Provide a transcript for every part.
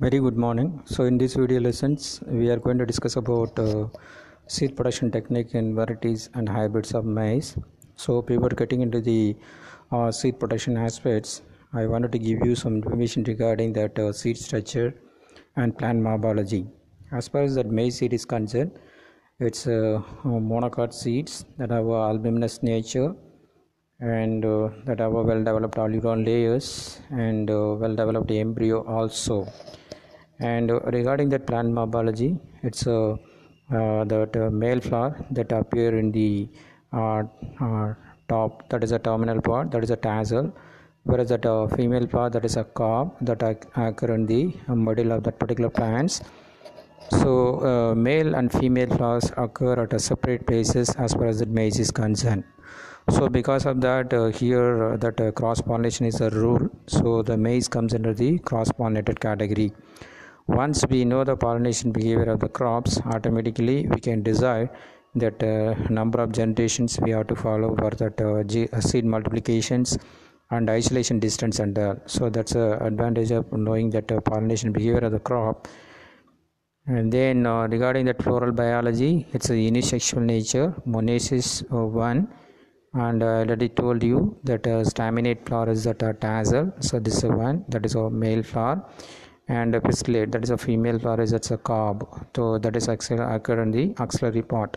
Very good morning. So in this video lessons, we are going to discuss about uh, seed production technique in varieties and hybrids of maize. So before getting into the uh, seed production aspects, I wanted to give you some information regarding that uh, seed structure and plant morphology. As far as that maize seed is concerned, it's uh, monocot seeds that have albuminous nature and uh, that have well developed aleurone layers and uh, well developed embryo also and regarding that plant morphology it's uh, uh, that uh, male flower that appear in the uh, top that is a terminal part that is a tassel whereas that uh, female flower that is a cob that occur in the middle of that particular plants. So uh, male and female flowers occur at a separate places as far as the maize is concerned. So because of that uh, here that cross pollination is a rule. So the maize comes under the cross pollinated category once we know the pollination behavior of the crops automatically we can decide that uh, number of generations we have to follow for that uh, G- uh, seed multiplications and isolation distance and all. So that's a advantage of knowing that uh, pollination behavior of the crop. And then uh, regarding that floral biology it's a unisexual nature monoecious uh, one. And I already told you that uh, staminate flower is that tassel so this is one that is a male flower and a that is a female flower that's a cob. So that is occur in the axillary part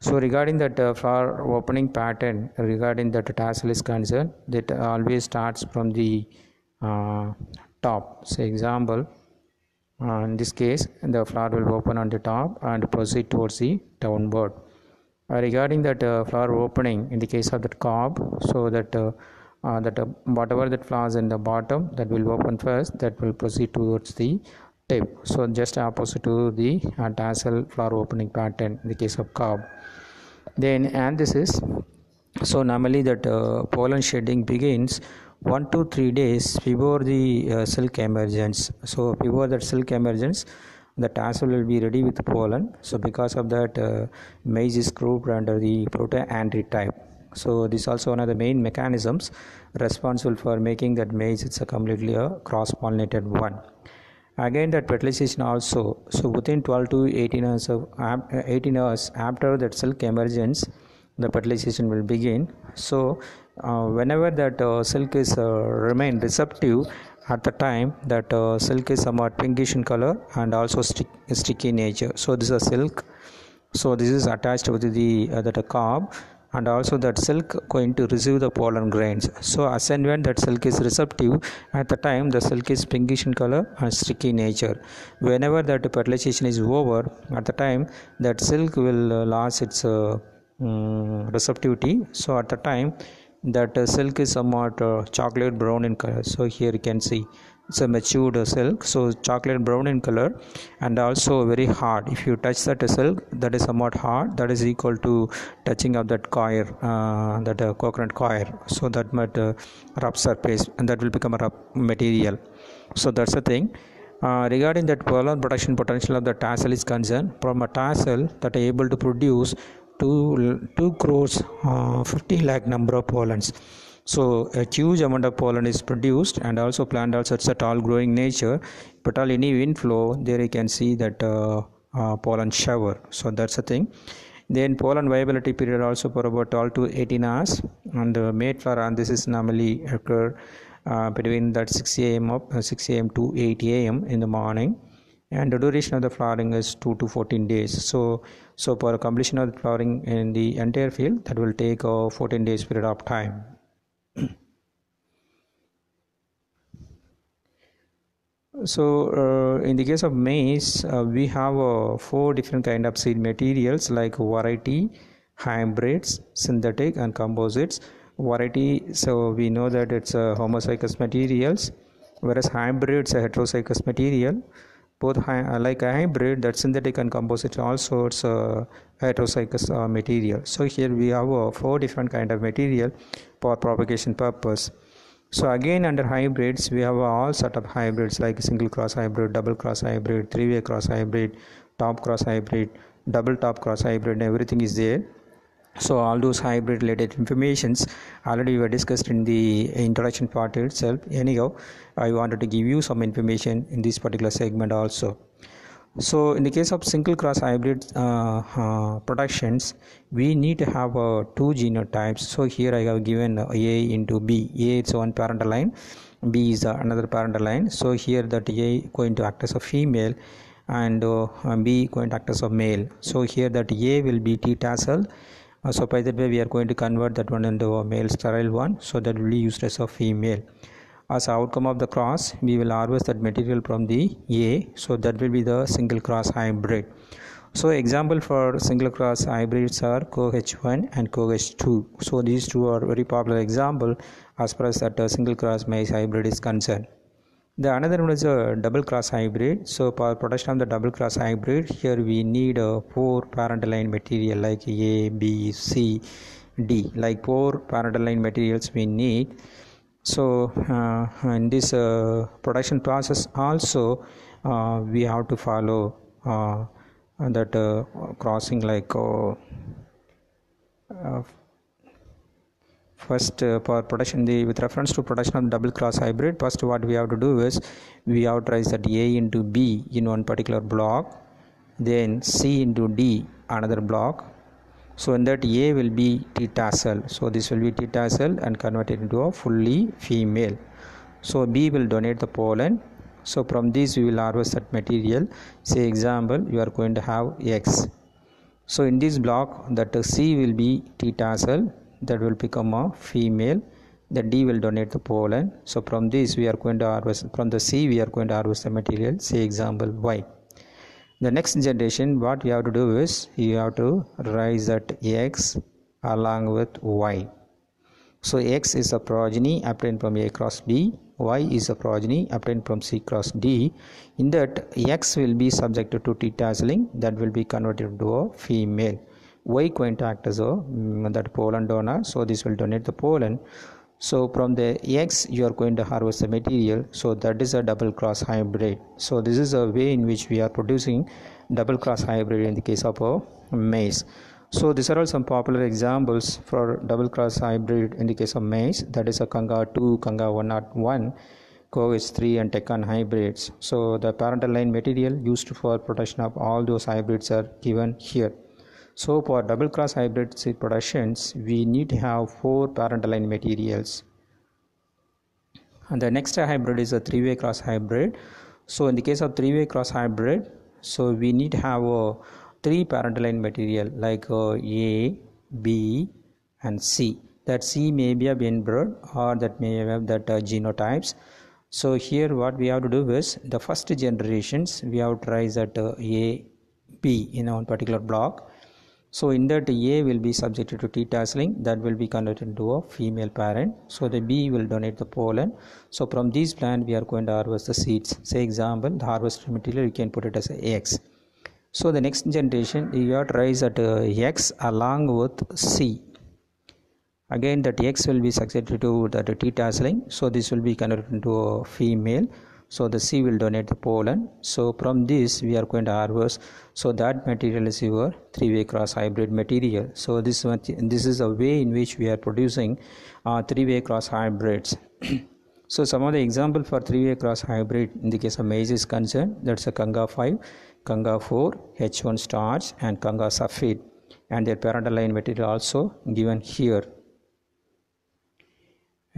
so regarding that uh, flower opening pattern regarding that tassel is concerned that always starts from the uh, top. So example uh, in this case the flower will open on the top and proceed towards the downward. Uh, regarding that uh, flower opening in the case of that cob so that uh, that uh, whatever that flowers in the bottom that will open first that will proceed towards the tip. So just opposite to the uh, tassel flower opening pattern in the case of cob. Then and this is so normally that uh, pollen shedding begins one to three days before the uh, silk emergence. So before that silk emergence the tassel will be ready with pollen. So because of that uh, maize is grouped under the protoandry type so this is also one of the main mechanisms responsible for making that maize it's a completely a cross pollinated one. Again that fertilization also. So within 12 to 18 hours of uh, 18 hours after that silk emergence the fertilization will begin. So uh, whenever that uh, silk is uh, remain receptive at the time that uh, silk is somewhat pinkish in color and also stick, sticky nature. So this is a silk. So this is attached with the uh, that a cob and also that silk going to receive the pollen grains. So as and when that silk is receptive at the time the silk is pinkish in color and sticky nature. Whenever that fertilization is over at the time that silk will uh, lose its uh, mm, receptivity. So at the time that uh, silk is somewhat uh, chocolate brown in color. So here you can see it's a matured silk so chocolate brown in color and also very hard. If you touch that silk that is somewhat hard. That is equal to touching of that coir uh, that uh, coconut coir. So that might uh, rough surface and that will become a rough material. So that's the thing. Uh, regarding that pollen production potential of the tassel is concerned from a tassel that are able to produce 2 2 crores uh, 50 lakh number of pollens so a huge amount of pollen is produced and also plant also it's a tall growing nature but all any wind flow there you can see that uh, uh, pollen shower so that's the thing then pollen viability period also for about 12 to 18 hours and the mate flower and this is normally occur uh, between that 6 a.m. up uh, 6 a.m. to 8 a.m. in the morning and the duration of the flowering is 2 to 14 days so so for completion of the flowering in the entire field that will take a 14 days period of time so uh, in the case of maize uh, we have uh, four different kind of seed materials like variety hybrids synthetic and composites. Variety so we know that it's a homozygous materials whereas hybrids are heterozygous material. Both uh, like a hybrid that synthetic and composite also it's a heterozygous uh, material. So here we have uh, four different kind of material for propagation purpose so again under hybrids we have all sort of hybrids like single cross hybrid double cross hybrid three way cross hybrid top cross hybrid double top cross hybrid everything is there. So all those hybrid related informations already were discussed in the introduction part itself. Anyhow i wanted to give you some information in this particular segment also so in the case of single cross hybrid uh, uh, productions we need to have uh, two genotypes. So here i have given a into b. A is one parental line. B is another parental line. So here that a going to act as a female and uh, b going to act as a male. So here that a will be detassel. Uh, so by that way we are going to convert that one into a male sterile one. So that will be used as a female as outcome of the cross we will harvest that material from the a so that will be the single cross hybrid. So example for single cross hybrids are CoH1 and CoH2 so these two are very popular example as far as that uh, single cross maize hybrid is concerned. The another one is a double cross hybrid. So for production of the double cross hybrid here we need a four parent line material like a b c d. Like four parent line materials we need so uh, in this uh, production process also uh, we have to follow uh, that uh, crossing like uh, first for production the with reference to production of double cross hybrid first what we have to do is we have to that a into b in one particular block then c into d another block so in that a will be t tassel so this will be t tassel and converted into a fully female. So b will donate the pollen. So from this we will harvest that material. Say example you are going to have x. So in this block that c will be detassel that will become a female. The d will donate the pollen. So from this we are going to harvest from the c we are going to harvest the material. Say example y the next generation what you have to do is you have to raise that x along with y. So x is a progeny obtained from a cross b y is a progeny obtained from c cross d. In that x will be subjected to detasseling that will be converted into a female. Y going to act as a that pollen donor so this will donate the pollen so from the x you are going to harvest the material. So that is a double cross hybrid. So this is a way in which we are producing double cross hybrid in the case of a maize. So these are all some popular examples for double cross hybrid in the case of maize. That is a Ganga 2 Ganga 101 CoH 3 and Deccan hybrids. So the parental line material used for production of all those hybrids are given here so for double cross hybrid seed productions, we need to have four parent line materials. And the next hybrid is a three-way cross hybrid. So in the case of three-way cross hybrid, so we need to have a three parent line material like uh, A, B, and C. That C may be a inbred or that may have that uh, genotypes. So here what we have to do is the first generations we have to try that uh, A, B in one particular block so in that A will be subjected to detasseling that will be converted into a female parent. So the B will donate the pollen. So from these plant we are going to harvest the seeds. Say example the harvested material you can put it as X. So the next generation you to raise at uh, X along with C. Again that X will be subjected to the detasseling. So this will be converted into a female so the C will donate the pollen so from this we are going to harvest. So that material is your three-way cross hybrid material. So this this is a way in which we are producing uh, three-way cross hybrids. So some of the example for three-way cross hybrid in the case of maize is concerned that's a Ganga 5 Ganga 4 Hi-Starch and Ganga Safed. And their parental line material also given here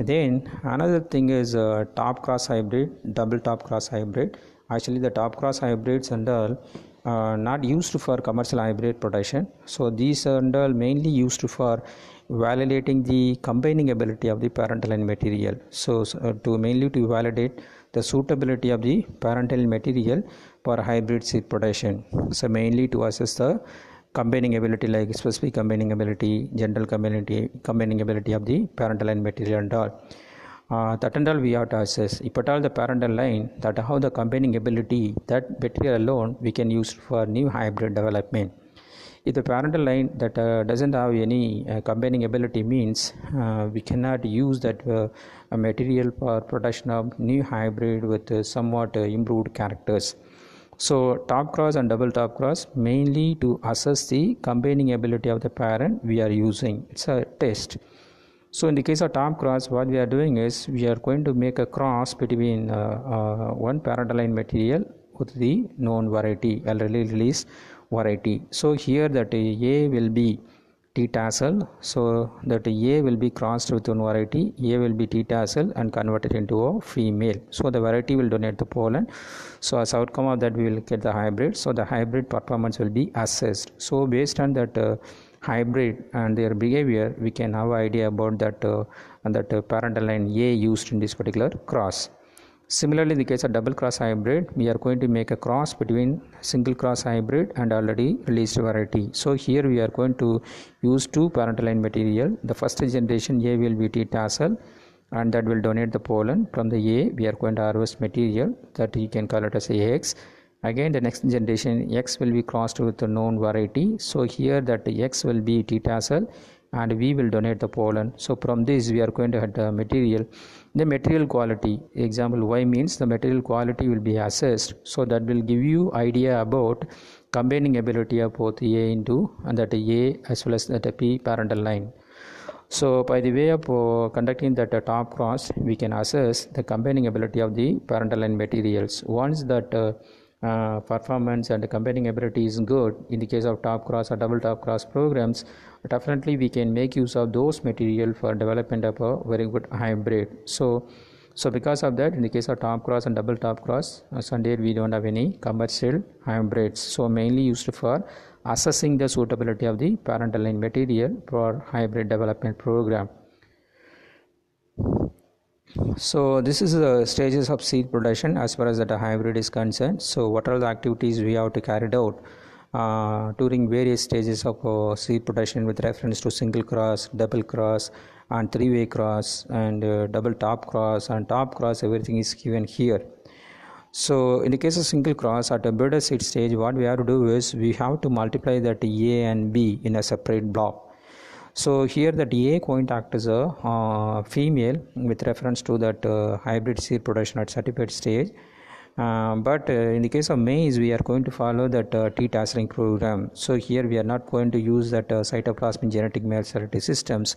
then another thing is uh, top cross hybrid double top cross hybrid. Actually the top cross hybrids and all uh, not used for commercial hybrid production. So these are mainly used for validating the combining ability of the parental material. So, so uh, to mainly to validate the suitability of the parental material for hybrid seed production. So mainly to assess the combining ability like specific combining ability, general combining, combining ability of the parental line material and all. Uh, that and all we have to assess. If at all the parental line that how the combining ability that material alone we can use for new hybrid development. If the parental line that uh, doesn't have any uh, combining ability means uh, we cannot use that uh, material for production of new hybrid with uh, somewhat improved characters so top cross and double top cross mainly to assess the combining ability of the parent we are using. It's a test. So in the case of top cross what we are doing is we are going to make a cross between uh, uh, one parent line material with the known variety already released variety. So here that a will be detassel so that A will be crossed with one variety. A will be detassel and converted into a female. So the variety will donate the pollen so as outcome of that we will get the hybrid. So the hybrid performance will be assessed. So based on that uh, hybrid and their behavior we can have idea about that uh, and that uh, parental line A used in this particular cross Similarly, in the case of double cross hybrid, we are going to make a cross between single cross hybrid and already released variety. So here we are going to use two parental line material. The first generation A will be detassel and that will donate the pollen. From the A, we are going to harvest material that you can call it as AX. Again, the next generation X will be crossed with the known variety. So here that X will be detassel and we will donate the pollen. So from this, we are going to have the material the material quality. Example y means the material quality will be assessed. So that will give you idea about combining ability of both a into and that a as well as that p parental line. So by the way of uh, conducting that uh, top cross we can assess the combining ability of the parental line materials. Once that uh, uh, performance and the combining ability is good in the case of top cross or double top cross programs definitely we can make use of those material for development of a very good hybrid. So so because of that in the case of top cross and double top cross as on we don't have any commercial hybrids. So mainly used for assessing the suitability of the parental line material for hybrid development program. So this is the stages of seed production as far as that hybrid is concerned. So what are the activities we have to carry out? uh, during various stages of uh, seed production with reference to single cross, double cross, and three way cross, and uh, double top cross, and top cross, everything is given here. So, in the case of single cross at a breeder seed stage, what we have to do is we have to multiply that A and B in a separate block. So, here that A going to act as a uh, female with reference to that uh, hybrid seed production at certified stage uh, but uh, in the case of maize, we are going to follow that uh, detasseling program. So here we are not going to use that uh, cytoplasmic genetic male sterility systems.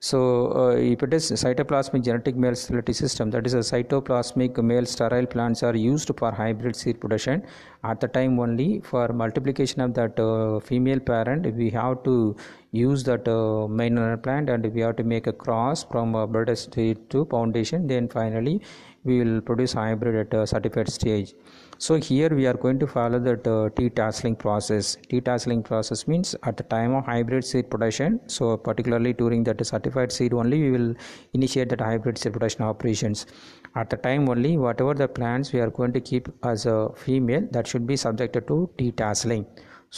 So uh, if it is cytoplasmic genetic male sterility system, that is a cytoplasmic male sterile plants are used for hybrid seed production. At the time only for multiplication of that uh, female parent, we have to use that uh, main plant and we have to make a cross from a bird seed to foundation. Then finally we will produce hybrid at a certified stage. So here we are going to follow the uh, detasseling process. detasseling process means at the time of hybrid seed production so particularly during that certified seed only we will initiate that hybrid seed production operations. At the time only whatever the plants we are going to keep as a female that should be subjected to detasseling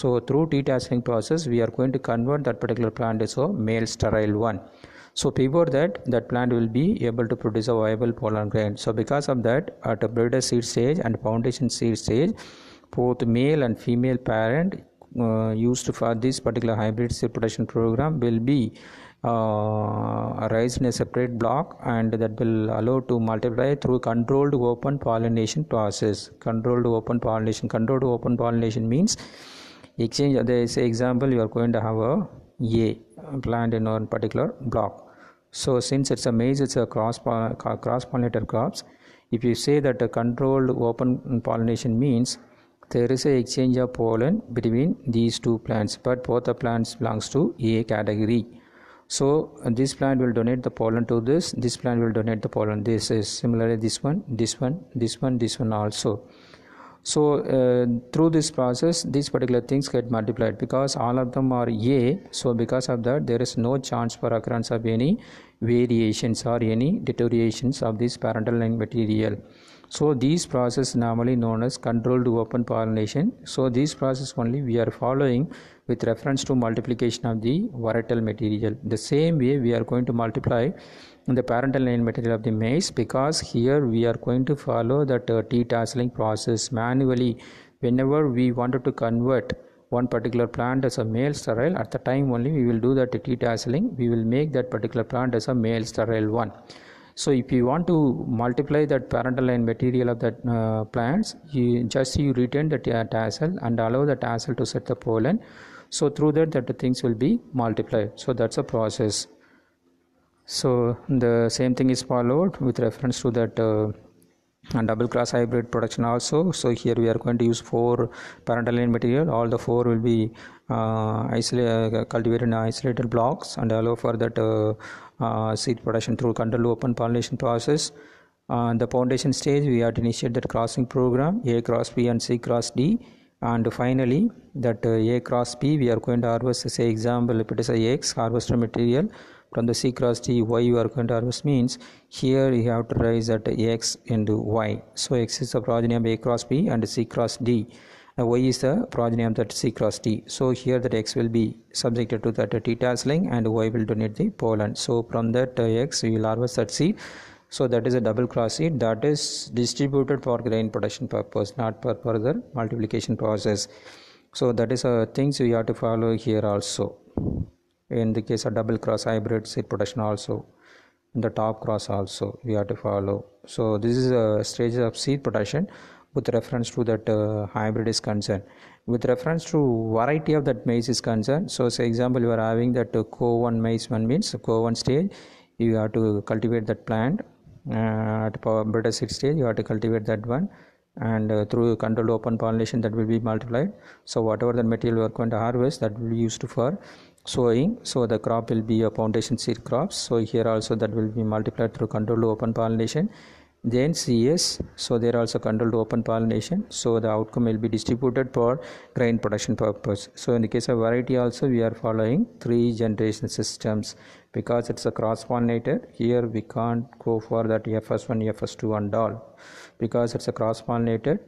so through detasseling process we are going to convert that particular plant as a male sterile one so before that that plant will be able to produce a viable pollen grain. So because of that at a breeder seed stage and foundation seed stage both male and female parent uh, used for this particular hybrid seed production program will be uh, raised in a separate block and that will allow to multiply through controlled open pollination process. Controlled open pollination. Controlled open pollination means exchange. There is example you are going to have a a plant in one particular block so since it's a maize, it's a cross cross pollinator crops. If you say that a controlled open pollination means there is a exchange of pollen between these two plants, but both the plants belongs to A category. So this plant will donate the pollen to this. This plant will donate the pollen. This is similarly this one, this one, this one, this one also so uh, through this process these particular things get multiplied because all of them are a. So because of that there is no chance for occurrence of any variations or any deteriorations of this parental line material. So these process normally known as controlled open pollination. So this process only we are following with reference to multiplication of the varietal material. The same way we are going to multiply the parental line material of the maize because here we are going to follow that uh, detasseling process manually. Whenever we wanted to convert one particular plant as a male sterile at the time only we will do that detasseling we will make that particular plant as a male sterile one. So if you want to multiply that parental line material of that uh, plants you just you retain the tassel and allow the tassel to set the pollen. So through that that the things will be multiplied. So that's a process so the same thing is followed with reference to that uh, double cross hybrid production also. So here we are going to use four parental line material. All the four will be uh, uh, cultivated in isolated blocks and allow for that uh, uh, seed production through controlled open pollination process. Uh, the foundation stage we have to initiate that crossing program a cross b and c cross d. And finally that a cross b we are going to harvest say example if it is a x harvester material from the c cross d y you are going to harvest means here you have to raise that x into y. So x is the progeny of a cross b and c cross d. Now y is the progeny of that c cross d so here that x will be subjected to that detasseling and y will donate the pollen. So from that uh, x we will harvest that seed. So that is a double cross seed that is distributed for grain production purpose not for further multiplication process. So that is a things we have to follow here also in the case of double cross hybrid seed production also the top cross also we have to follow. So this is a stage of seed production with reference to that uh, hybrid is concerned. With reference to variety of that maize is concerned so say example you are having that uh, co1 maize one means co1 stage you have to cultivate that plant uh, at better seed stage you have to cultivate that one and uh, through controlled open pollination that will be multiplied. So whatever the material we are going to harvest that will be used for sowing. So the crop will be a foundation seed crops so here also that will be multiplied through controlled open pollination. Then cs so there also controlled open pollination. So the outcome will be distributed for grain production purpose. So in the case of variety also we are following three generation systems. Because it's a cross pollinated here we can't go for that fs1 fs2 and all. Because it's a cross pollinated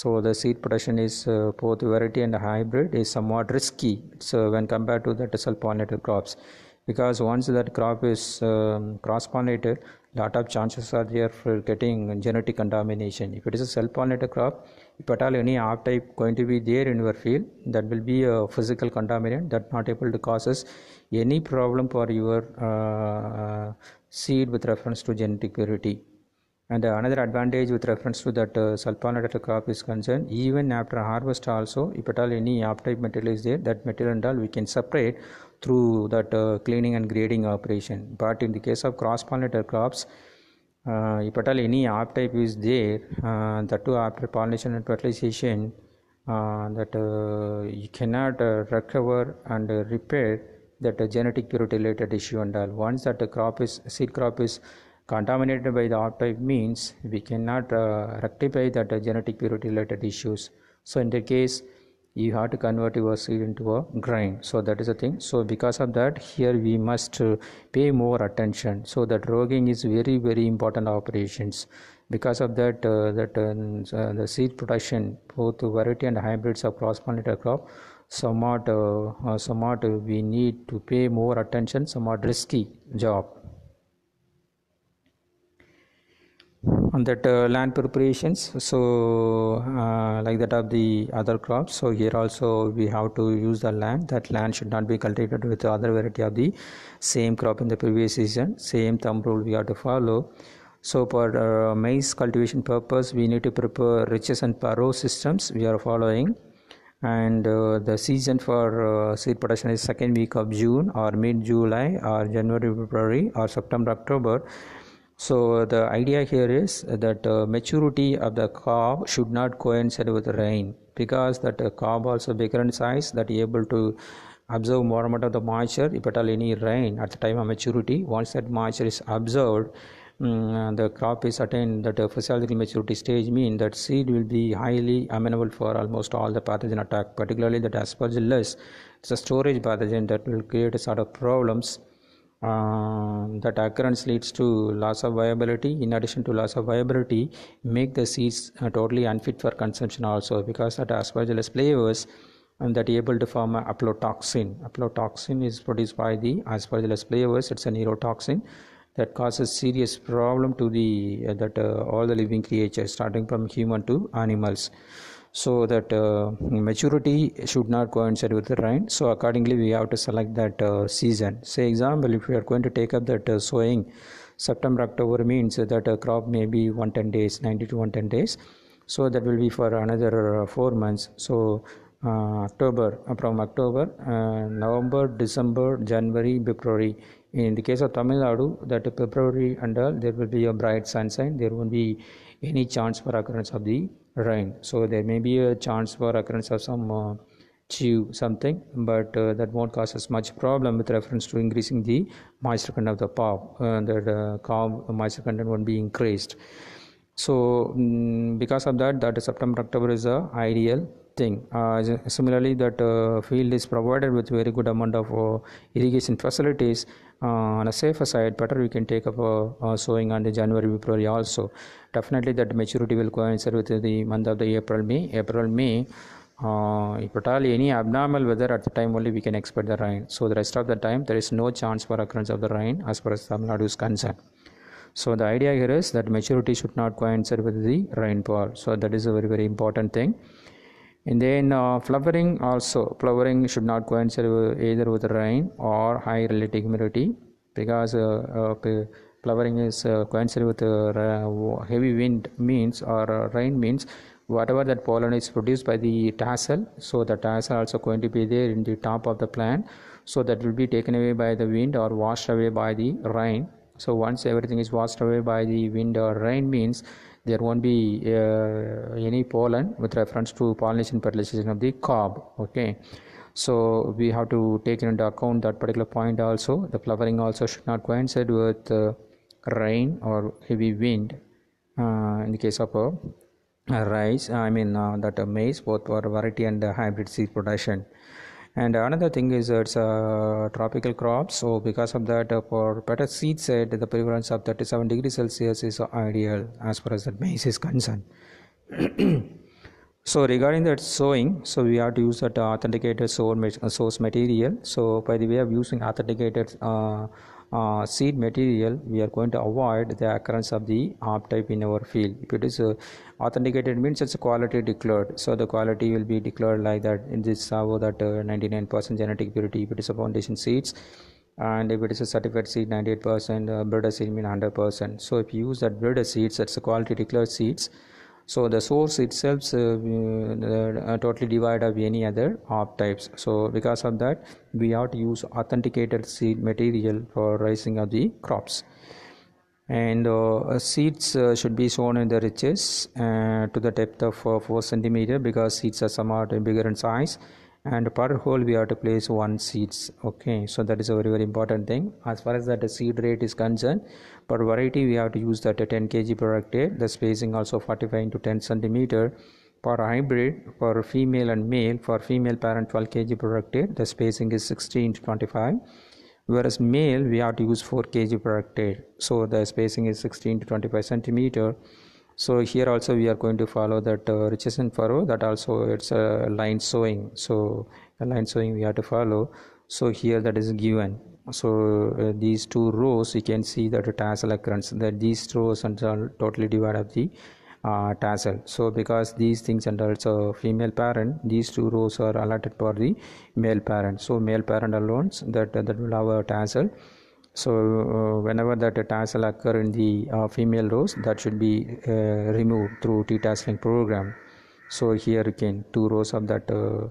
so the seed production is uh, both variety and hybrid is somewhat risky so when compared to the self pollinated crops. Because once that crop is um, cross pollinated lot of chances are there for getting genetic contamination. If it is a self pollinated crop if at all any R type going to be there in your field that will be a physical contaminant that not able to causes any problem for your uh, seed with reference to genetic purity and uh, another advantage with reference to that uh, sulfonated crop is concerned even after harvest also if at all any R type material is there that material and all we can separate through that uh, cleaning and grading operation but in the case of cross pollinated crops uh, if at all any R type is there, uh, that too after pollination and fertilization, uh, that uh, you cannot recover and repair that genetic purity related issue and all. Once that crop is seed crop is contaminated by the R type means we cannot rectify that genetic purity related issues. So in the case you have to convert your seed into a grain. So that is the thing. So because of that here we must uh, pay more attention. So that rogging is very very important operations. Because of that uh, that uh, uh the seed production both variety and hybrids of cross pollinated crop somewhat uh, uh, somewhat we need to pay more attention somewhat risky job on that uh, land preparations. So uh, like that of the other crops. So here also we have to use the land. That land should not be cultivated with other variety of the same crop in the previous season. Same thumb rule we have to follow. So for uh, maize cultivation purpose we need to prepare ridges and furrow systems we are following. And uh, the season for uh, seed production is second week of june or mid july or january february or september october so the idea here is that uh, maturity of the cob should not coincide with rain because that uh, cob also bigger in size that able to absorb more amount of the moisture if at all any rain at the time of maturity. Once that moisture is absorbed um, the crop is attained that uh, physiological maturity stage mean that seed will be highly amenable for almost all the pathogen attack particularly that aspergillus. It's a storage pathogen that will create a sort of problems uh, that occurrence leads to loss of viability. In addition to loss of viability make the seeds uh, totally unfit for consumption also because that aspergillus flavus and that able to form a aflatoxin aflatoxin is produced by the aspergillus flavus. It's a neurotoxin that causes serious problem to the uh, that uh, all the living creatures starting from human to animals so that uh, maturity should not coincide with the rain so accordingly we have to select that uh, season. Say example if we are going to take up that uh, sowing september october means that a crop may be 110 days 90 to 110 days. So that will be for another uh, 4 months. So uh, october uh, from october november december january february. In the case of tamil nadu that february and all there will be a bright sunshine. There won't be any chance for occurrence of the rain. So there may be a chance for occurrence of some uh, chew something but uh, that won't cause us much problem with reference to increasing the moisture content of the pop uh, that uh, moisture content won't be increased. So mm, because of that that september october is a ideal thing. Uh, similarly that uh, field is provided with very good amount of uh, irrigation facilities on a safer side better we can take up a, uh, sowing on the january february also. Definitely that maturity will coincide with the month of the april may. April may uh, if at all any abnormal weather at the time only we can expect the rain. So the rest of the time there is no chance for occurrence of the rain as far as tamil nadu is concerned. So the idea here is that maturity should not coincide with the rainfall. So that is a very very important thing and then uh, flowering also. Flowering should not coincide either with rain or high relative humidity because uh, uh, flowering is uh, with uh, heavy wind means or uh, rain means whatever that pollen is produced by the tassel. So the tassel also going to be there in the top of the plant. So that will be taken away by the wind or washed away by the rain. So once everything is washed away by the wind or rain means there won't be uh, any pollen with reference to pollination fertilization of the cob okay? So we have to take into account that particular point also. The flowering also should not coincide with uh, rain or heavy wind uh, in the case of a uh, rice i mean uh, that maize both for variety and uh, hybrid seed production and another thing is uh, it's a tropical crop. So because of that uh, for better seed set the prevalence of 37 degrees celsius is uh, ideal as far as that maize is concerned. So regarding that sowing so we have to use that uh, authenticated source, uh, source material. So by the way of using authenticated uh, uh, seed material we are going to avoid the occurrence of the off type in our field. If it is uh, authenticated means it's a quality declared. So the quality will be declared like that in this savo that uh, 99% genetic purity. If it is a foundation seeds and if it is a certified seed 98% uh, breeder seed mean 100% so if you use that breeder seeds that's a quality declared seeds so the source itself uh, uh, totally devoid of any other off types. So because of that we have to use authenticated seed material for raising of the crops. And uh, seeds uh, should be sown in the ridges uh, to the depth of uh, 4 centimeter because seeds are somewhat bigger in size. And per hole we have to place one seeds. Okay so that is a very very important thing. As far as that the seed rate is concerned per variety we have to use that 10 kg per hectare the spacing also 45 into 10 centimeter. For hybrid for female and male for female parent 12 kg per hectare the spacing is 16 to 25 whereas male we have to use 4 kg per hectare so the spacing is 16 to 25 centimeter. So here also we are going to follow that uh, ridges and furrow. That also it's a line sowing. So a line sowing we have to follow. So here that is given so uh, these two rows you can see that a tassel occurrence that these rows and are totally divided of the uh, tassel. So because these things and also female parent these two rows are allotted for the male parent. So male parent alone that that will have a tassel. So uh, whenever that tassel occur in the uh, female rows that should be uh, removed through detasseling program. So here again two rows of that uh,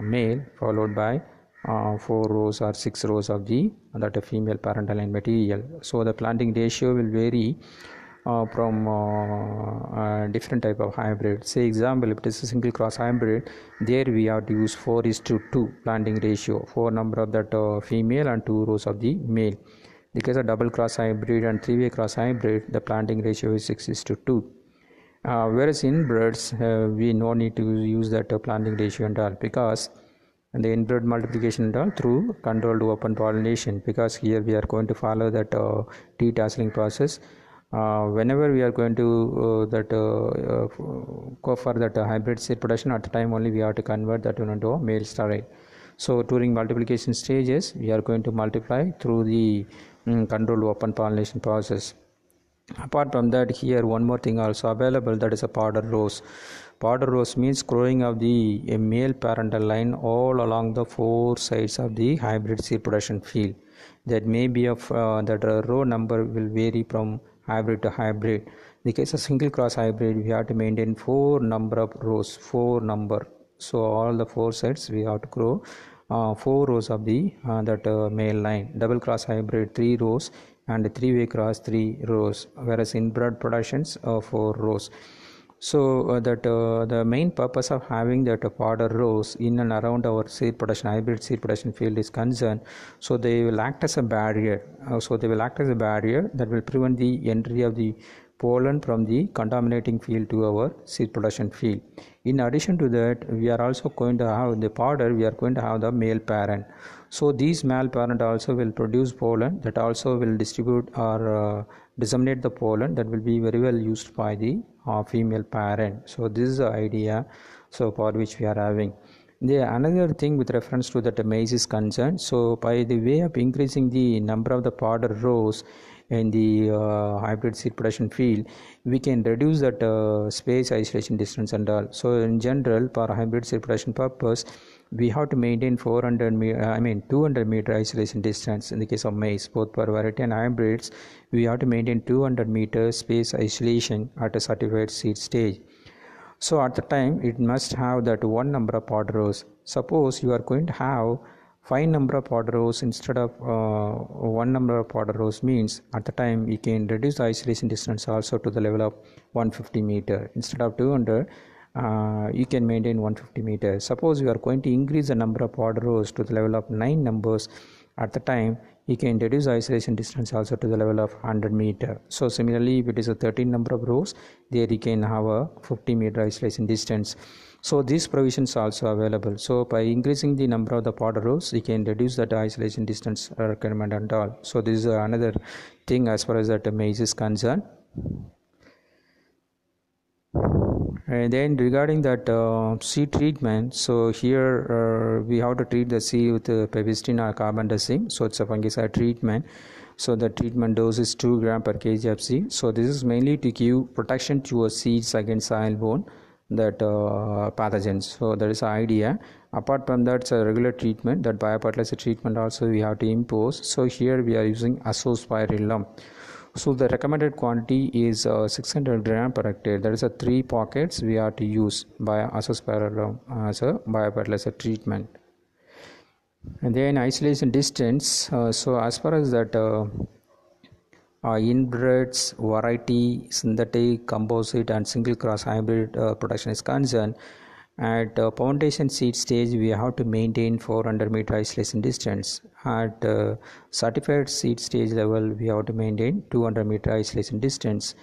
male followed by uh, four rows or six rows of the that a female parental line material. So the planting ratio will vary uh, from uh, different type of hybrid. Say example if it is a single cross hybrid there we have to use 4 is to 2 planting ratio. 4 number of that uh, female and 2 rows of the male. Because a double cross hybrid and three way cross hybrid the planting ratio is 6 is to 2 uh, whereas in birds uh, we no need to use that planting ratio and all because the inbred multiplication and all through controlled open pollination because here we are going to follow that uh, detasseling process. Uh, whenever we are going to uh, that uh, uh, go for that uh, hybrid seed production at the time only we have to convert that into a male sterile. So during multiplication stages we are going to multiply through the mm, controlled open pollination process. Apart from that here one more thing also available that is a border rows border rows means growing of the a male parental line all along the four sides of the hybrid seed production field that may be of uh, that uh, row number will vary from hybrid to hybrid. In the case of single cross hybrid, we have to maintain four number of rows, four number. So all the four sides we have to grow uh, four rows of the uh, that uh, male line. Double cross hybrid three rows and three way cross three rows, whereas inbred productions uh, four rows so uh, that uh, the main purpose of having that border rows in and around our seed production hybrid seed production field is concerned so they will act as a barrier. Uh, so they will act as a barrier that will prevent the entry of the pollen from the contaminating field to our seed production field. In addition to that we are also going to have the border we are going to have the male parent. So these male parent also will produce pollen that also will distribute or uh, disseminate the pollen that will be very well used by the uh, female parent. So this is the idea so for which we are having. The another thing with reference to that maize is concerned. So by the way of increasing the number of the border rows in the uh, hybrid seed production field we can reduce that uh, space isolation distance and all. So in general for hybrid seed production purpose we have to maintain 400 meter, I mean 200 meter isolation distance in the case of maize both per variety and hybrids we have to maintain 200 meter space isolation at a certified seed stage. So at the time it must have that one number of pod rows. Suppose you are going to have five number of pod rows instead of uh, one number of pod rows means at the time you can reduce the isolation distance also to the level of 150 meter. Instead of 200 uh, you can maintain 150 meters. Suppose you are going to increase the number of pod rows to the level of 9 numbers. At the time you can reduce isolation distance also to the level of 100 meter. So similarly if it is a 13 number of rows there you can have a 50 meter isolation distance. So these provisions also available. So by increasing the number of the pod rows you can reduce that isolation distance requirement and all. So this is another thing as far as that maize is concerned and then regarding that uh, seed treatment so here uh, we have to treat the seed with uh, Bavistin or carbendazim so it's a fungicide treatment. So the treatment dose is 2 gram per kg of seed so this is mainly to give protection to your seeds against soil-borne that uh, pathogens. So that is idea. Apart from that it's a regular treatment. That biofertilizer treatment also we have to impose. So here we are using azospirillum so the recommended quantity is uh, 600 gram per hectare. That is a three pockets we are to use by azospirillum as a biofertilizer treatment. And then isolation distance uh, so as far as that uh, uh, inbreds variety synthetic composite and single cross hybrid uh, production is concerned at uh, foundation seed stage we have to maintain 400 meter isolation distance. At uh, certified seed stage level we have to maintain 200 meter isolation distance.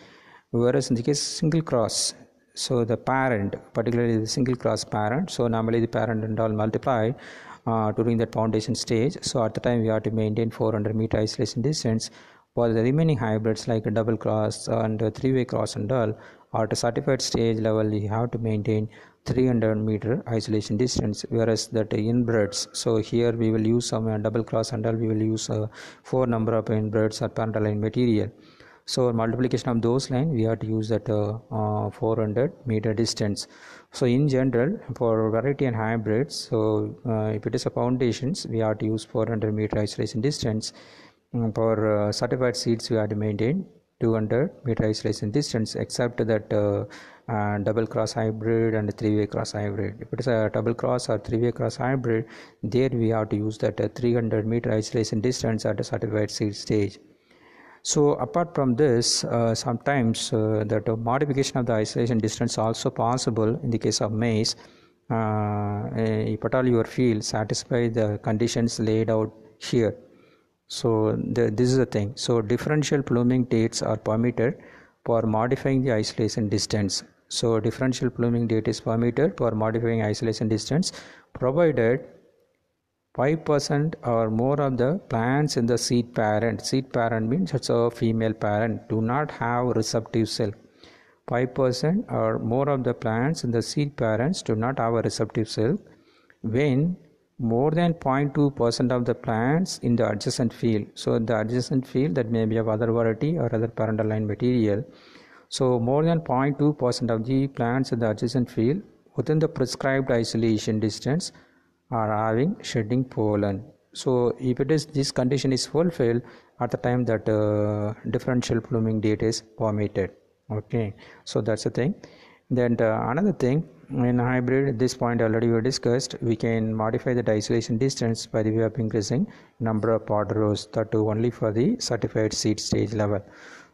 Whereas in the case single cross so the parent particularly the single cross parent so normally the parent and all multiply uh, during that foundation stage. So at the time we have to maintain 400 meter isolation distance. For the remaining hybrids like a double cross and three way cross and all at a certified stage level you have to maintain 300 meter isolation distance whereas that inbreds so here we will use some uh, double cross and we will use uh, four number of inbreds or parental line material. So multiplication of those line we have to use that uh, uh 400 meter distance. So in general for variety and hybrids so uh, if it is a foundations we have to use 400 meter isolation distance. Mm, for uh, certified seeds we have to maintain 200 meter isolation distance except that uh, double cross hybrid and three way cross hybrid. If it is a double cross or three way cross hybrid there we have to use that uh, 300 meter isolation distance at a certified seed stage. So apart from this uh, sometimes uh, that modification of the isolation distance also possible in the case of maize. Uh, if at all your field satisfy the conditions laid out here. So the, this is the thing. So differential blooming dates are permitted for modifying the isolation distance so differential blooming date is permitted for modifying isolation distance provided 5% or more of the plants in the seed parent. Seed parent means it's a female parent. Do not have receptive cell. 5% or more of the plants in the seed parents do not have a receptive cell. When more than 0.2% of the plants in the adjacent field. So the adjacent field that may be of other variety or other parental line material so more than 0.2% of the plants in the adjacent field within the prescribed isolation distance are having shedding pollen. So if it is this condition is fulfilled at the time that uh, differential blooming date is permitted. Okay. So that's the thing. Then uh, another thing in hybrid this point already we discussed we can modify the isolation distance by the way of increasing number of pod rows that too only for the certified seed stage level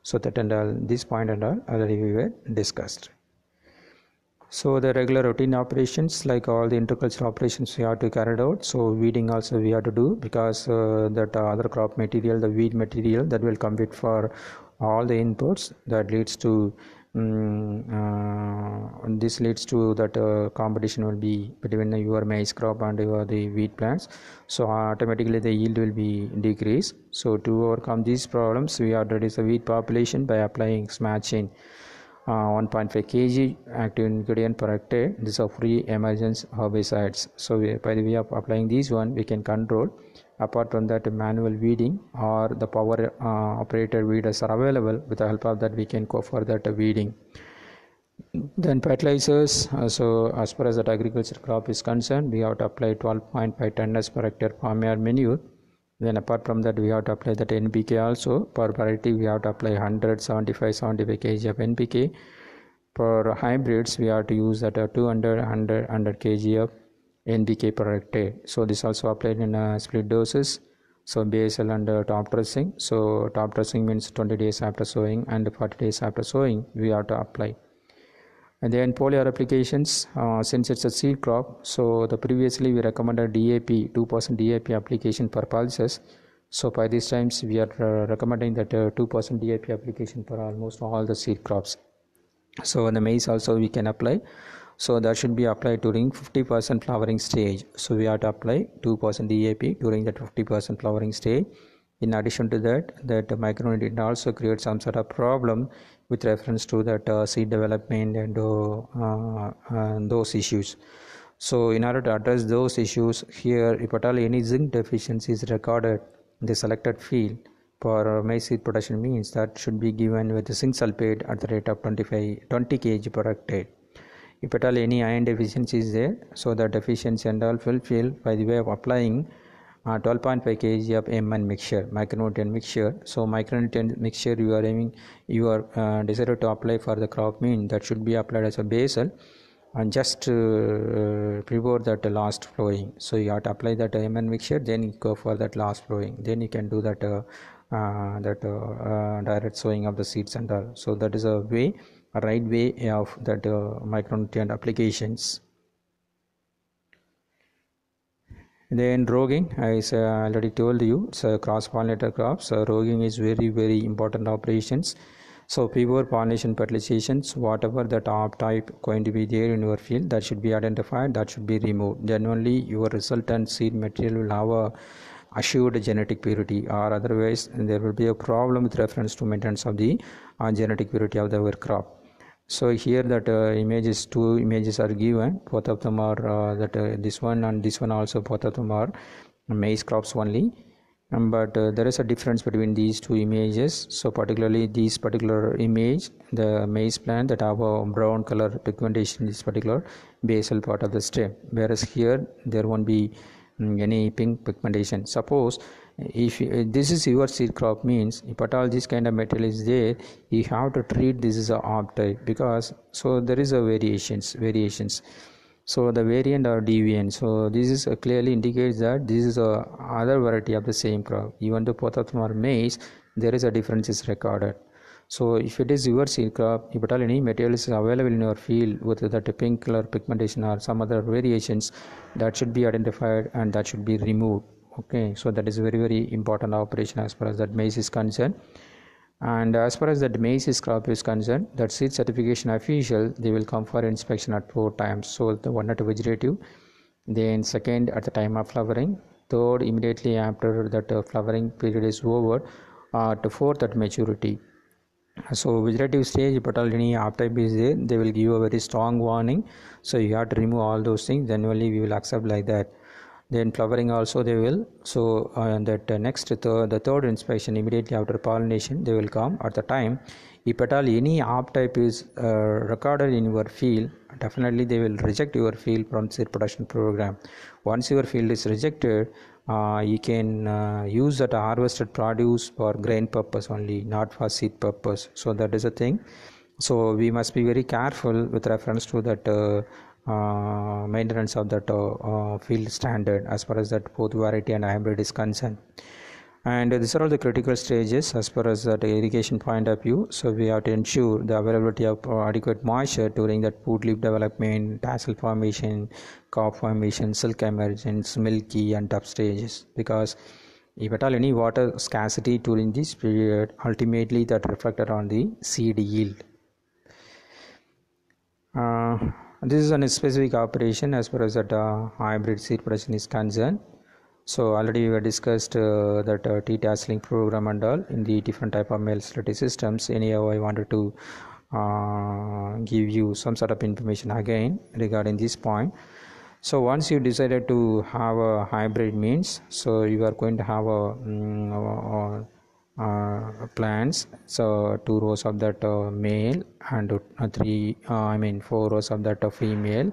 so that and all this point and all already we were discussed. So the regular routine operations like all the intercultural operations we have to carry out. So weeding also we have to do because uh, that other crop material the weed material that will compete for all the inputs that leads to um, uh, this leads to that uh, competition will be between your maize crop and your the wheat plants. So automatically the yield will be decreased. So to overcome these problems we have to reduce the wheat population by applying SmartChain uh, 1.5 kg active ingredient per hectare. These are pre emergence herbicides. So we, by the way of applying these one we can control apart from that manual weeding or the power uh, operated weeders are available. With the help of that we can go for that weeding. Then fertilizers uh, so as far as that agriculture crop is concerned we have to apply 12.5 tons per hectare farmyard manure. Then apart from that we have to apply that npk also. Per variety we have to apply 100 75 75 kg of npk for hybrids we have to use that uh, 200 100 100 kg of NPK per hectare. So this also applied in uh, split doses. So basal and uh, top dressing. So top dressing means 20 days after sowing and 40 days after sowing we have to apply. And then foliar applications uh, since it's a seed crop. So the previously we recommended DAP 2% DAP application per pulses. So by these times we are uh, recommending that 2% uh, DAP application for almost all the seed crops. So in the maize also we can apply so that should be applied during 50% flowering stage. So we have to apply 2% DAP during that 50% flowering stage. In addition to that that micronutrient also creates some sort of problem with reference to that uh, seed development and uh, uh, those issues. So in order to address those issues here if at all any zinc deficiency is recorded in the selected field for maize seed production means that should be given with zinc sulfate at the rate of 25 20 kg per hectare if at all any iron deficiency is there so the deficiency and all fulfill by the way of applying uh, 12.5 kg of MN mixture micronutrient mixture. So micronutrient mixture you are aiming you are uh, decided to apply for the crop mean that should be applied as a basal and just uh, before that last flowing. So you have to apply that MN mixture then you go for that last flowing. Then you can do that uh, uh, that uh, uh, direct sowing of the seeds and all. So that is a way right way of that uh, micronutrient applications. Then roguing as i already told you a cross pollinator crops so roguing is very very important operations. So pure pollination fertilizations whatever the off type going to be there in your field that should be identified that should be removed. Then only your resultant seed material will have a assured genetic purity or otherwise there will be a problem with reference to maintenance of the uh, genetic purity of the crop so here that uh, images two images are given. Both of them are uh, that uh, this one and this one also both of them are maize crops only. Um, but uh, there is a difference between these two images. So particularly this particular image the maize plant that have a brown color pigmentation this particular basal part of the stem. Whereas here there won't be um, any pink pigmentation. Suppose if this is your seed crop means if at all this kind of material is there you have to treat this as a off type because so there is a variations variations. So the variant or deviant. So this is uh, clearly indicates that this is a other variety of the same crop. Even of them are maize there is a difference is recorded. So if it is your seed crop if at all any material is available in your field with that pink color pigmentation or some other variations that should be identified and that should be removed okay so that is very very important operation as far as that maize is concerned. And as far as that maize is crop is concerned that seed certification official they will come for inspection at four times. So the one at vegetative then second at the time of flowering third immediately after that uh, flowering period is over uh, to fourth at maturity. So vegetative stage but already after is there they will give a very strong warning. So you have to remove all those things then only we will accept like that then flowering also they will. So uh, that uh, next th- the third inspection immediately after pollination they will come at the time. If at all any off type is uh, recorded in your field definitely they will reject your field from seed production program. Once your field is rejected uh, you can uh, use that harvested produce for grain purpose only not for seed purpose. So that is a thing. So we must be very careful with reference to that uh, uh, maintenance of that uh, uh, field standard as far as that both variety and hybrid is concerned. And these are all the critical stages as far as the irrigation point of view. So we have to ensure the availability of adequate moisture during that food leaf development tassel formation cob formation silk emergence milky and dough stages. Because if at all any water scarcity during this period ultimately that reflected on the seed yield. Uh, this is a specific operation as far as that uh, hybrid seed production is concerned. So already we have discussed uh, that uh, detasseling program and all in the different type of mail facility systems. Anyhow i wanted to uh, give you some sort of information again regarding this point. So once you decided to have a hybrid means so you are going to have a, um, uh, plants so two rows of that uh, male and uh, three uh, i mean four rows of that female.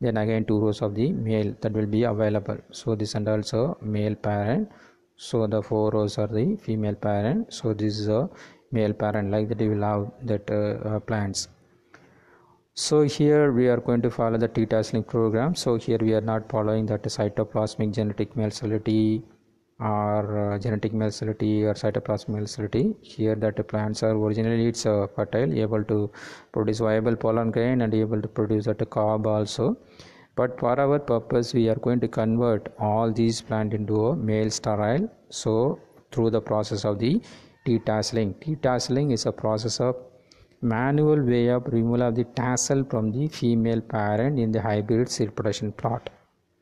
Then again two rows of the male that will be available. So this and also male parent. So the four rows are the female parent. So this is a male parent like that you will have that uh, uh, plants so here we are going to follow the detasseling program. So here we are not following that cytoplasmic genetic male sterility or uh, genetic motility or cytoplasmic motility here that plants are originally it's uh, fertile able to produce viable pollen grain and able to produce at a cob also. But for our purpose we are going to convert all these plant into a male sterile. So through the process of the detasseling detasseling is a process of manual way of removal of the tassel from the female parent in the hybrid seed production plot.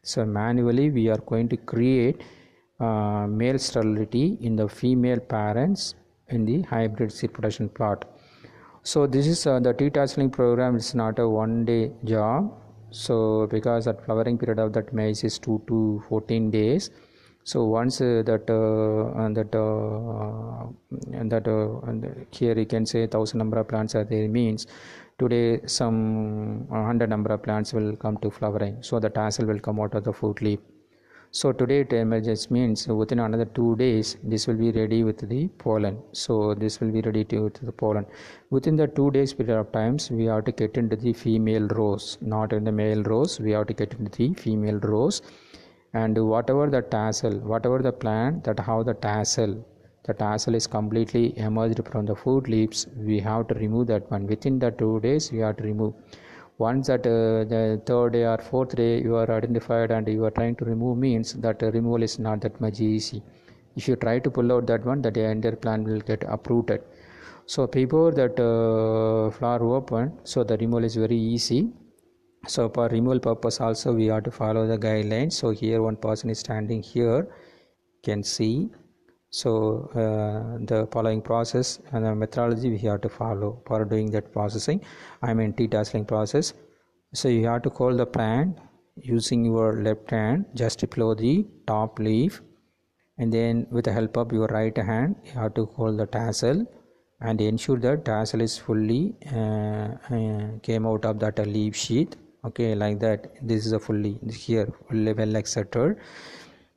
So manually we are going to create uh, male sterility in the female parents in the hybrid seed production plot. So this is uh, the detasseling program. It's not a one-day job. So because that flowering period of that maize is two to fourteen days. So once uh, that uh, that uh, and that here you can say thousand number of plants are there means today some hundred number of plants will come to flowering. So the tassel will come out of the fruit leaf so today it emerges means within another two days this will be ready with the pollen. So this will be ready to, the pollen. Within the two days period of times we have to get into the female rows. Not in the male rows we have to get into the female rows. And whatever the tassel whatever the plant that how the tassel the tassel is completely emerged from the fruit leaves we have to remove that one. Within the two days we have to remove once that uh, the third day or fourth day you are identified and you are trying to remove means that uh, removal is not that much easy. If you try to pull out that one that entire plant will get uprooted. So before that uh, flower open so the removal is very easy. So for removal purpose also we have to follow the guidelines. So here one person is standing here can see so uh, the following process and the methodology we have to follow for doing that processing. I mean detasseling process. So you have to hold the plant using your left hand just below the top leaf. And then with the help of your right hand you have to hold the tassel and ensure that tassel is fully uh, uh, came out of that leaf sheath. Okay like that. This is a fully here fully well accepted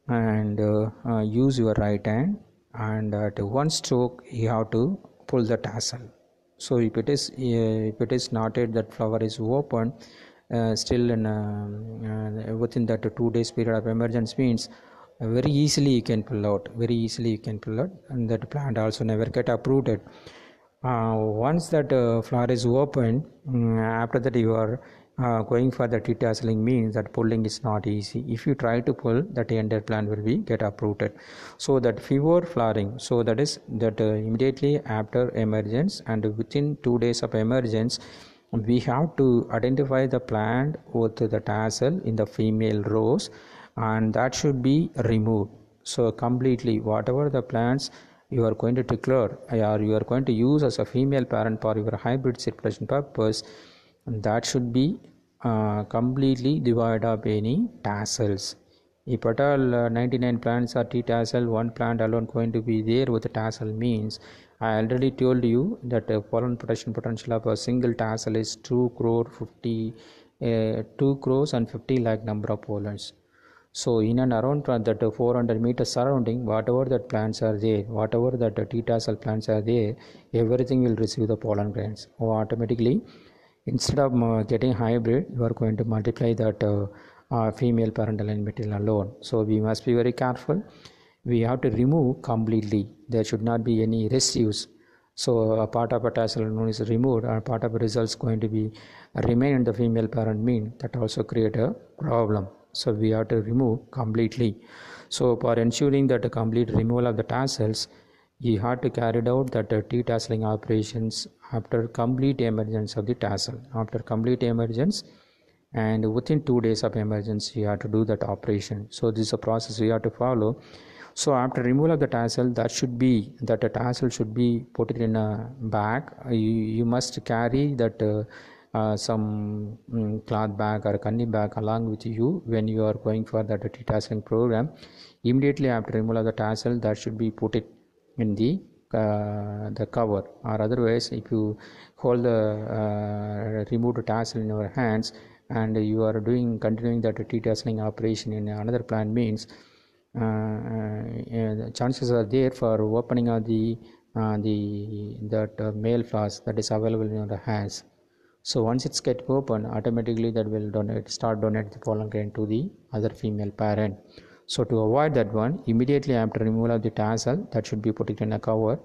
and uh, uh, use your right hand and at one stroke you have to pull the tassel. So if it is uh, if it is knotted that flower is open uh, still in uh, within that two days period of emergence means very easily you can pull out very easily you can pull out and that plant also never get uprooted. Uh, once that uh, flower is open um, after that you are uh, going for the detasseling means that pulling is not easy. If you try to pull that entire plant will be get uprooted. So that before flowering so that is that uh, immediately after emergence and within two days of emergence we have to identify the plant with the tassel in the female rows and that should be removed. So completely whatever the plants you are going to declare or you are going to use as a female parent for your hybrid circulation purpose that should be uh, completely devoid of any tassels. If at all uh, 99 plants are detassel one plant alone going to be there with a tassel means i already told you that the pollen production potential of a single tassel is 2 crore 50 uh, 2 crores and 50 lakh number of pollens so in and around that 400 meters surrounding whatever that plants are there whatever that detassel plants are there everything will receive the pollen grains. Automatically instead of uh, getting hybrid you are going to multiply that uh, uh, female parental line material alone. So we must be very careful. We have to remove completely. There should not be any residues. So a part of a tassel known is removed and part of the results going to be remain in the female parent mean. That also create a problem. So we have to remove completely. So for ensuring that the complete removal of the tassels you have to carry out that uh, tasseling operations after complete emergence of the tassel. After complete emergence and within two days of emergence you have to do that operation. So this is a process you have to follow. So after removal of the tassel that should be that the tassel should be put it in a bag. You, you must carry that uh, uh, some um, cloth bag or kanni bag along with you when you are going for that tasseling program. Immediately after removal of the tassel that should be put it in the uh, the cover. Or otherwise if you hold the uh, removed tassel in your hands and you are doing continuing that tasseling operation in another plant means uh, uh, chances are there for opening of the uh, the that male flowers that is available in your hands. So once it's get open automatically that will donate start donate the pollen grain to the other female parent so to avoid that one immediately after removal of the tassel that should be put it in a cover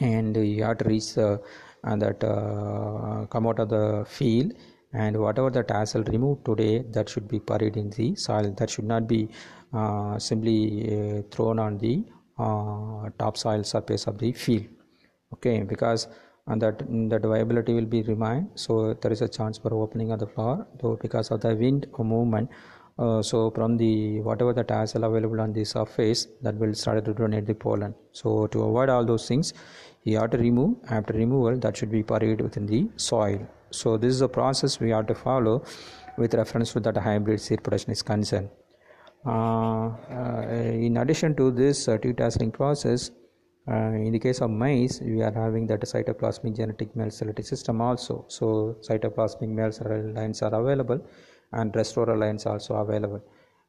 and you have to reach uh, that uh, come out of the field and whatever the tassel removed today that should be buried in the soil. That should not be uh, simply uh, thrown on the uh, topsoil surface of the field. Okay because and that that viability will be remain. So there is a chance for opening of the flower though because of the wind or movement uh, so from the whatever the tassel available on the surface that will start to donate the pollen. So to avoid all those things you have to remove after removal that should be buried within the soil. So this is a process we have to follow with reference to that hybrid seed production is concerned. Uh, uh, in addition to this uh, tasseling process uh, in the case of maize we are having that cytoplasmic genetic male sterility system also. So cytoplasmic male cell lines are available and restorer lines also available.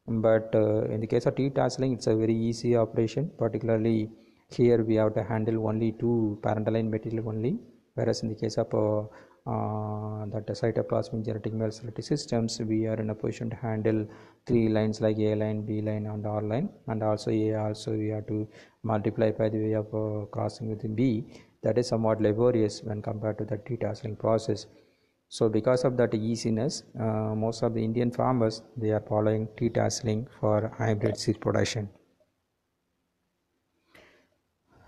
But uh, in the case of detasseling it's a very easy operation. Particularly here we have to handle only two parental line material only. Whereas in the case of uh, uh, that cytoplasmic genetic male sterility systems we are in a position to handle three lines like a line b line and r line. And also a also we have to multiply by the way of uh, crossing with b. That is somewhat laborious when compared to the detasseling process so because of that easiness uh, most of the indian farmers they are following detasseling for hybrid seed production.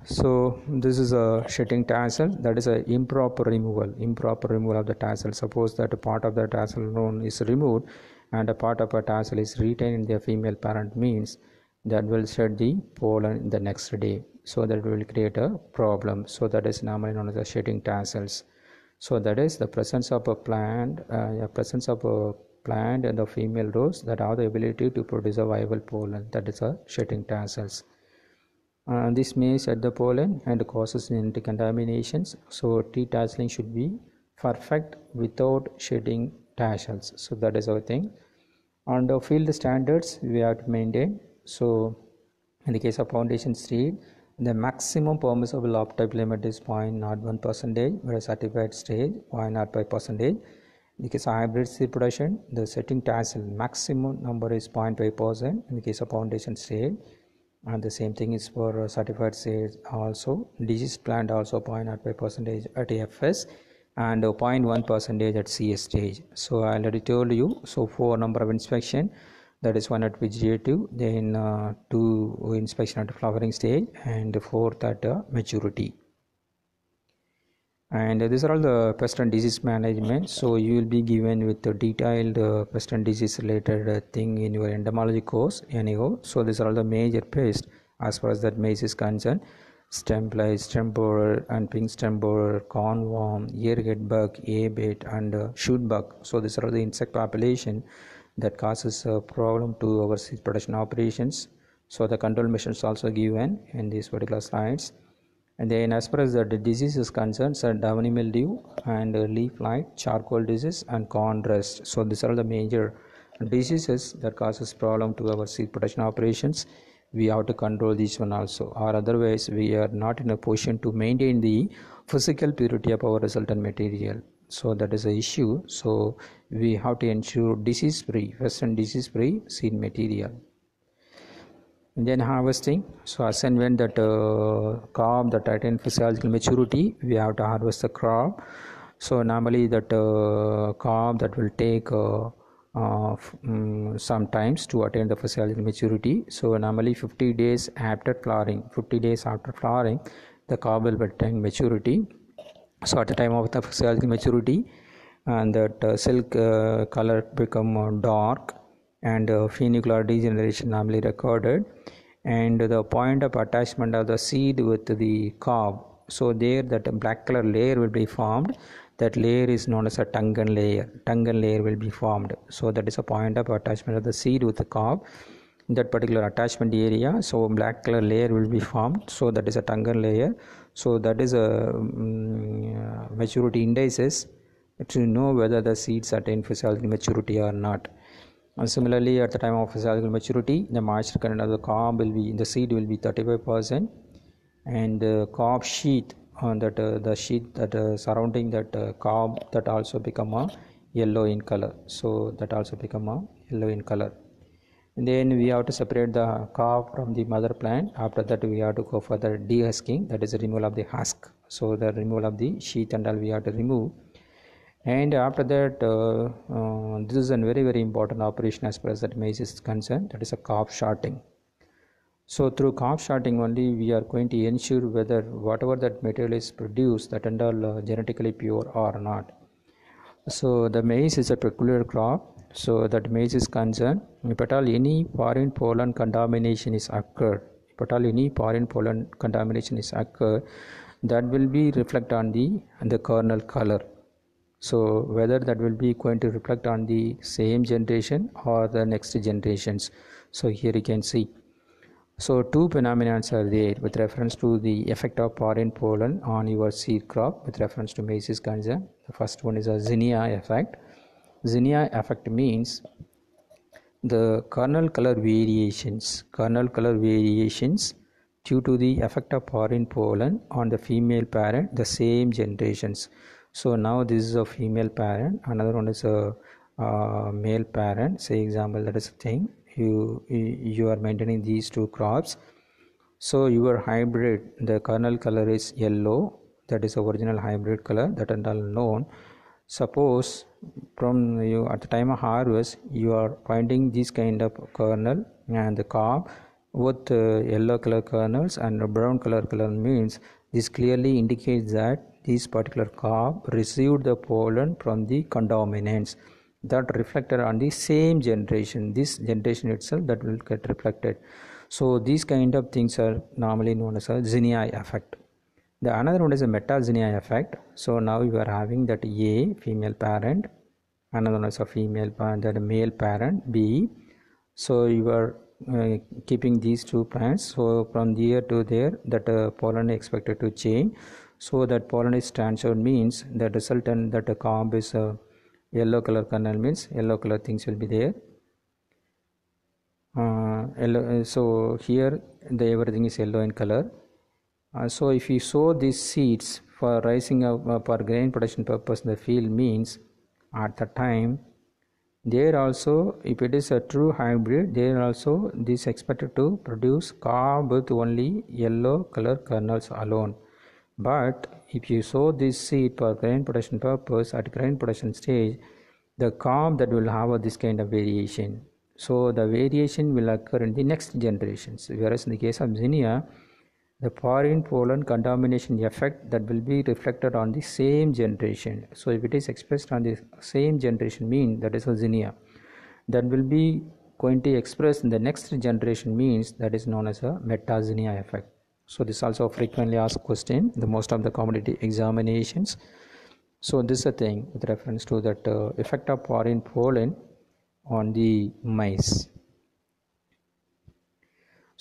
So this is a shedding tassel. That is a improper removal improper removal of the tassel. Suppose that a part of the tassel known is removed and a part of a tassel is retained in the female parent means that will shed the pollen in the next day. So that will create a problem. So that is normally known as shedding tassels so that is the presence of a plant uh, presence of a plant and the female rose that have the ability to produce a viable pollen that is a shedding tassels. Uh, this may set the pollen and causes genetic contaminations. So detasseling should be perfect without shedding tassels. So that is our thing. On the field standards we have to maintain. So in the case of foundation seed the maximum permissible optic limit is 0.01 percentage whereas certified stage 0.05 percentage. In the case of hybrid seed production the shedding tassel maximum number is 0.5 percent in the case of foundation stage, and the same thing is for certified seeds also. Disease plant also 0.05 percentage at fs and 0.1 percentage at cs stage. So i already told you so for number of inspection that is one at vegetative then uh, two inspection at flowering stage and fourth at uh, maturity. And these are all the pest and disease management. So you will be given with the detailed uh, pest and disease related uh, thing in your entomology course anyhow so these are all the major pests as far as that maize is concerned. Stem fly stem borer and pink stem borer cornworm earhead bug abate and uh, shoot bug. So these are the insect population that causes a problem to our seed production operations. So the control measures also given in these particular slides. And then as far as the disease is concerned so downy mildew and leaf blight charcoal disease and corn rust. So these are the major diseases that causes problem to our seed production operations. We have to control this one also. Or otherwise we are not in a position to maintain the physical purity of our resultant material so that is the issue. So we have to ensure disease free first and disease free seed material. And then harvesting. So as and when that uh, crop that attain physiological maturity we have to harvest the crop. So normally that uh, crop that will take uh, uh, um, sometimes to attain the physiological maturity. So normally 50 days after flowering 50 days after flowering the crop will attain maturity so at the time of the physiological maturity and that uh, silk uh, color become uh, dark and uh, funicular degeneration normally recorded. And the point of attachment of the seed with the cob. So there that black color layer will be formed. That layer is known as a Tungan layer. Tungan layer will be formed. So that is a point of attachment of the seed with the cob. In that particular attachment area so black color layer will be formed. So that is a Tungan layer so that is a um, maturity indices to know whether the seeds attain physiological maturity or not. And similarly at the time of physiological maturity the moisture content of the cob will be the seed will be 35 percent. And the cob sheath on that uh, the sheet that uh, surrounding that uh, cob that also become a yellow in color. So that also become a yellow in color then we have to separate the cob from the mother plant after that we have to go for the dehusking that is the removal of the husk so the removal of the sheath and all we have to remove and after that uh, uh, this is a very very important operation as far as that maize is concerned that is a cob sorting so through cob sorting only we are going to ensure whether whatever that material is produced that and all uh, genetically pure or not. So the maize is a peculiar crop. So that maize is concerned, if at all any foreign pollen contamination is occurred, if at all any foreign pollen contamination is occurred, that will be reflect on the the kernel color. So whether that will be going to reflect on the same generation or the next generations. So here you can see so two phenomena are there with reference to the effect of foreign pollen on your seed crop with reference to maize is concerned. The first one is a xenia effect. Xenia effect means the kernel color variations, kernel color variations due to the effect of foreign pollen on the female parent, the same generations. So now this is a female parent, another one is a uh, male parent. Say example that is a thing you you are maintaining these two crops so your hybrid the kernel color is yellow that is original hybrid color that is all known suppose from you at the time of harvest you are finding this kind of kernel and the cob with uh, yellow color kernels and brown color color means this clearly indicates that this particular cob received the pollen from the contaminants that reflected on the same generation this generation itself that will get reflected. So these kind of things are normally known as a xenia effect the another one is a metaxenia effect. So now you are having that a female parent. Another one is a female parent that male parent b. So you are uh, keeping these two plants. So from here to there that uh, pollen is expected to change. So that pollen is transferred means the resultant that the comb is uh, yellow color kernel means yellow color things will be there. Uh, yellow, uh, so here the everything is yellow in color so if you sow these seeds for rising up uh, for grain production purpose in the field means at the time there also if it is a true hybrid there also this expected to produce cob with only yellow color kernels alone but if you sow this seed for grain production purpose at grain production stage, the cob that will have this kind of variation. So the variation will occur in the next generations. Whereas in the case of xenia, the foreign pollen contamination effect that will be reflected on the same generation. So if it is expressed on the same generation mean that is a xenia. That will be going to express in the next generation means that is known as a metaxenia effect so this also frequently asked question the most of the commodity examinations so this is a thing with reference to that uh, effect of foreign pollen on the maize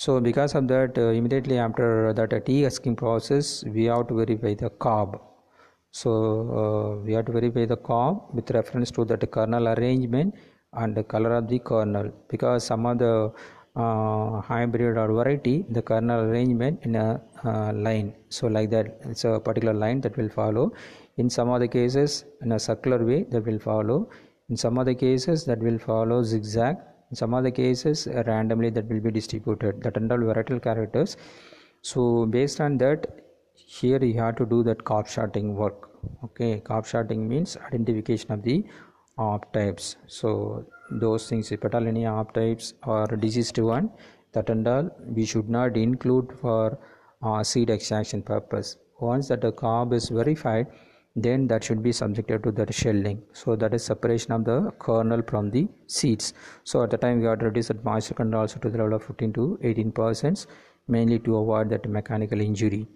so because of that uh, immediately after that uh, dehusking process we have to verify the cob. So uh, we have to verify the cob with reference to that kernel arrangement and the color of the kernel. Because some of the uh, hybrid or variety the kernel arrangement in a uh, line. So like that it's a particular line that will follow. In some other cases in a circular way that will follow. In some other cases that will follow zigzag in some other cases uh, randomly that will be distributed that and varietal characters. So based on that here you have to do that cob sorting work. Okay cob sorting means identification of the off types. So those things if at all any off types or diseased one that and all we should not include for uh, seed extraction purpose. Once that the cob is verified then that should be subjected to the shelling. So that is separation of the kernel from the seeds. So at the time we have to reduce that moisture content also to the level of 15 to 18 percent mainly to avoid that mechanical injury.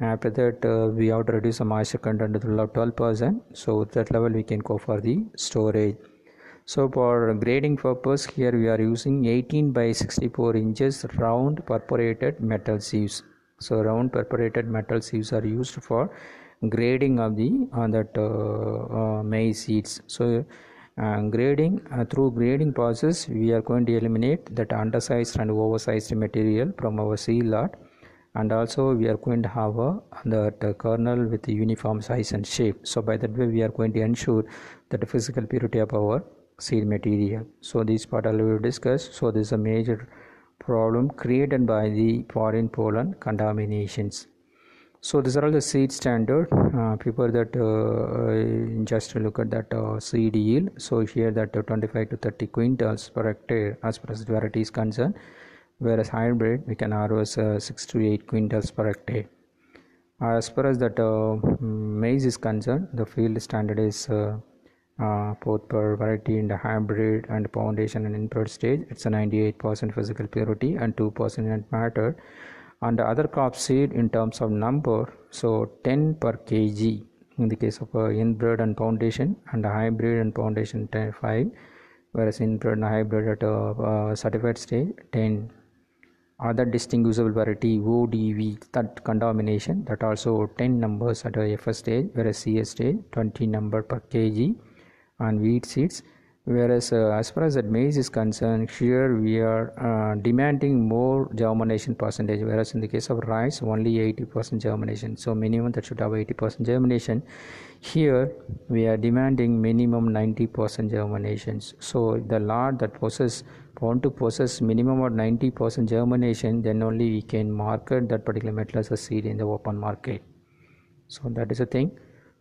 After that uh, we have to reduce the moisture content to the level of 12 percent. So that level we can go for the storage. So for grading purpose here we are using 18 by 64 inches round perforated metal sieves. So round perforated metal sieves are used for grading of the on that uh, uh, maize seeds. So uh, grading uh, through grading process we are going to eliminate that undersized and oversized material from our seed lot. And also we are going to have a kernel with uniform size and shape. So by that way we are going to ensure that the physical purity of our seed material. So this part I will discuss. So this is a major problem created by the foreign pollen contaminations so these are all the seed standard. Uh, people that uh, just look at that uh, seed yield. So here that 25 to 30 quintals per hectare as far as the variety is concerned whereas hybrid we can harvest uh, 6 to 8 quintals per hectare. As far as that uh, maize is concerned the field standard is uh, uh, both per variety in the hybrid and foundation and inbred stage. It's a 98% physical purity and 2% net matter and the other crop seed in terms of number so 10 per kg. In the case of uh, inbred and foundation and hybrid and foundation 10 5 whereas inbred and hybrid at a uh, certified stage 10 other distinguishable variety ODV that contamination that also 10 numbers at a FS stage whereas CS stage 20 number per kg. And wheat seeds whereas uh, as far as that maize is concerned here we are uh, demanding more germination percentage whereas in the case of rice only 80% germination. So minimum that should have 80% germination. Here we are demanding minimum 90% germinations. So the lot that possess want to possess minimum of 90% germination then only we can market that particular metal as a seed in the open market. So that is the thing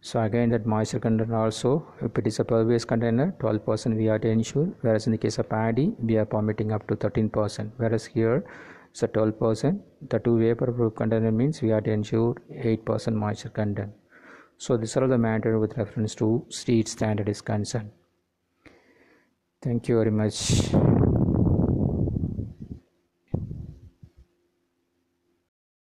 so again that moisture content also if it is a pervious container 12% we are to ensure whereas in the case of paddy we are permitting up to 13% whereas here it's a 12% the two vapor proof container means we are to ensure 8% moisture content. So these are all the matter with reference to seed standard is concerned. Thank you very much